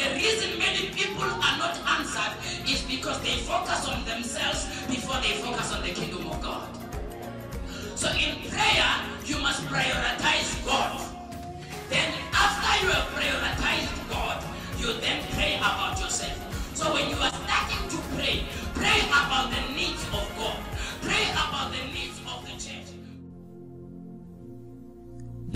the reason many people are not answered is because they focus on themselves before they focus on the kingdom of God. So in prayer, you must prioritize God. Then after you have prioritized God, you then pray about yourself. So when you are starting to pray, pray about the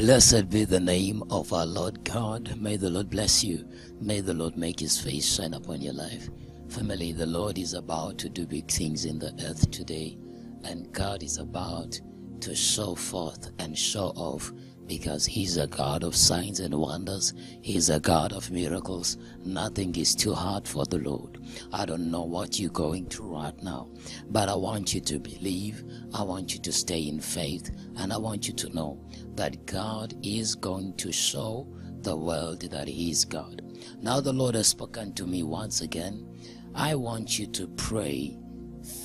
Blessed be the name of our Lord God. May the Lord bless you. May the Lord make his face shine upon your life. Family, the Lord is about to do big things in the earth today, and God is about to show forth and show off because He's a God of signs and wonders. He's a God of miracles. Nothing is too hard for the Lord. I don't know what you're going through right now, but I want you to believe. I want you to stay in faith, and I want you to know that God is going to show the world that He is God. Now, the Lord has spoken to me once again. I want you to pray,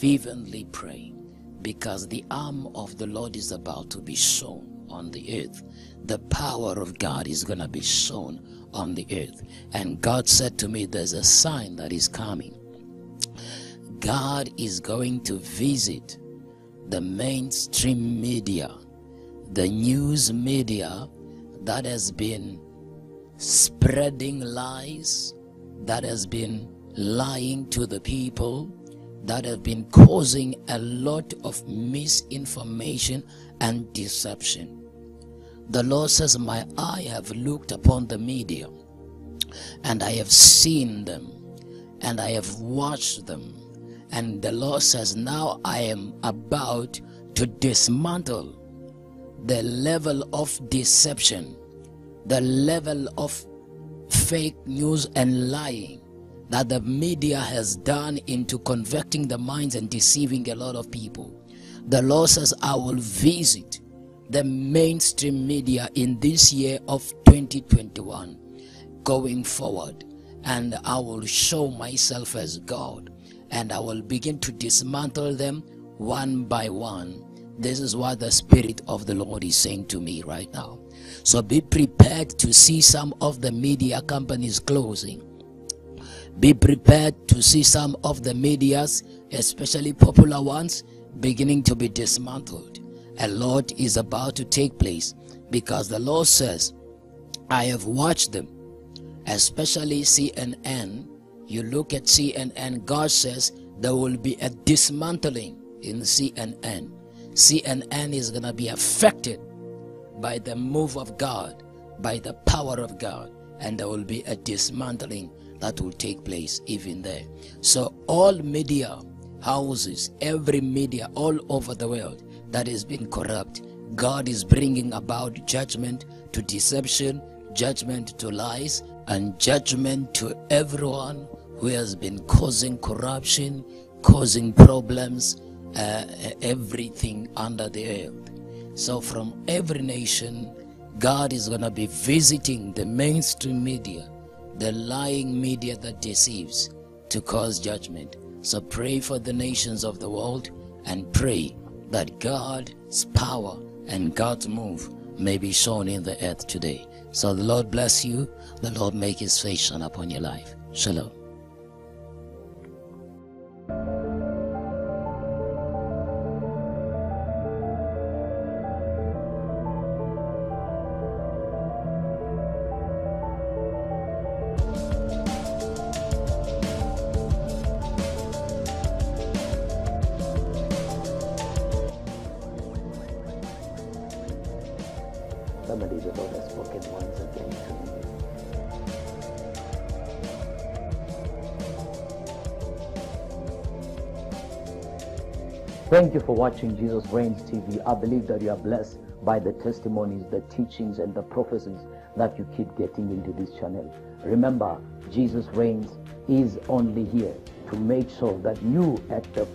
fervently pray, because the arm of the Lord is about to be shown on the earth. The power of God is going to be shown on the earth. And God said to me, There's a sign that is coming. God is going to visit the mainstream media, the news media that has been spreading lies, that has been lying to the people, that have been causing a lot of misinformation and deception. The Lord says, My eye have looked upon the media, and I have seen them, and I have watched them. And the Lord says, Now I am about to dismantle the level of deception, the level of fake news and lying that the media has done into converting the minds and deceiving a lot of people. The Lord says, I will visit the mainstream media in this year of 2021 going forward, and I will show myself as God, and I will begin to dismantle them one by one. This is what the Spirit of the Lord is saying to me right now. So be prepared to see some of the media companies closing. Be prepared to see some of the medias, especially popular ones, beginning to be dismantled. A lot is about to take place because the Lord says, I have watched them, especially CNN. You look at CNN, God says there will be a dismantling in CNN. CNN is going to be affected by the move of God, by the power of God, and there will be a dismantling that will take place even there. So, all media houses, every media all over the world that has been corrupt, God is bringing about judgment to deception, judgment to lies, and judgment to everyone who has been causing corruption, causing problems, uh, everything under the earth. So, from every nation, God is going to be visiting the mainstream media, the lying media that deceives, to cause judgment. So, pray for the nations of the world and pray that God's power and God's move may be shown in the earth today. So, the Lord bless you, the Lord make his face shine upon your life. Shalom. Thank you for watching Jesus Reigns TV. I believe that you are blessed by the testimonies, the teachings, and the prophecies that you keep getting into this channel. Remember, Jesus Reigns is only here to make sure that you at the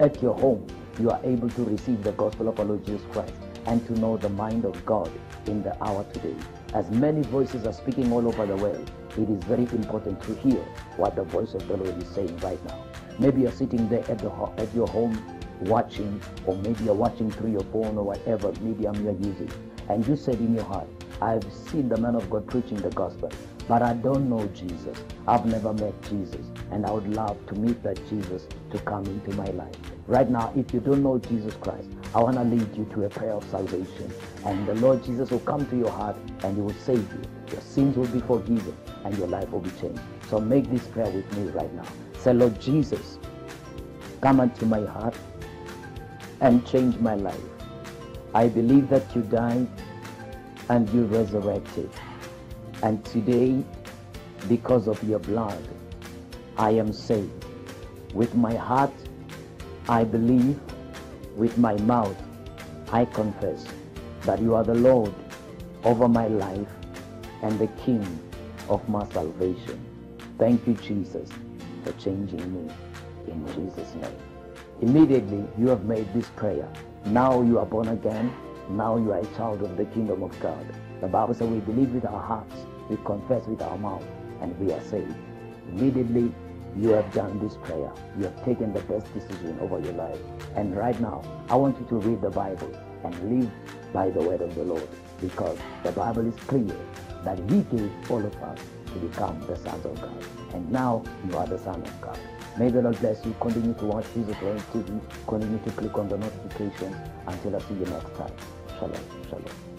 at your home you are able to receive the gospel of our Lord Jesus Christ and to know the mind of God in the hour today. As many voices are speaking all over the world, it is very important to hear what the voice of the Lord is saying right now. Maybe you're sitting there at, the, at your home watching, or maybe you're watching through your phone or whatever medium you're using, and you said in your heart, I've seen the man of God preaching the gospel, but I don't know Jesus. I've never met Jesus, and I would love to meet that Jesus to come into my life. Right now, if you don't know Jesus Christ, I want to lead you to a prayer of salvation. And the Lord Jesus will come to your heart and he will save you. Your sins will be forgiven and your life will be changed. So make this prayer with me right now. Say, Lord Jesus, come into my heart and change my life. I believe that you died and you resurrected. And today, because of your blood, I am saved. With my heart, I believe. With my mouth, I confess that you are the Lord over my life and the King of my salvation. Thank you, Jesus, for changing me in Jesus' name. Immediately, you have made this prayer. Now you are born again. Now you are a child of the kingdom of God. The Bible says we believe with our hearts, we confess with our mouth, and we are saved. Immediately, you have done this prayer. You have taken the best decision over your life. And right now, I want you to read the Bible and live by the word of the Lord because the Bible is clear that He gave all of us to become the sons of God. And now you are the son of God. May the Lord bless you. Continue to watch Jesus Reigns TV. Continue to click on the notifications until I see you next time. Shalom. Shalom.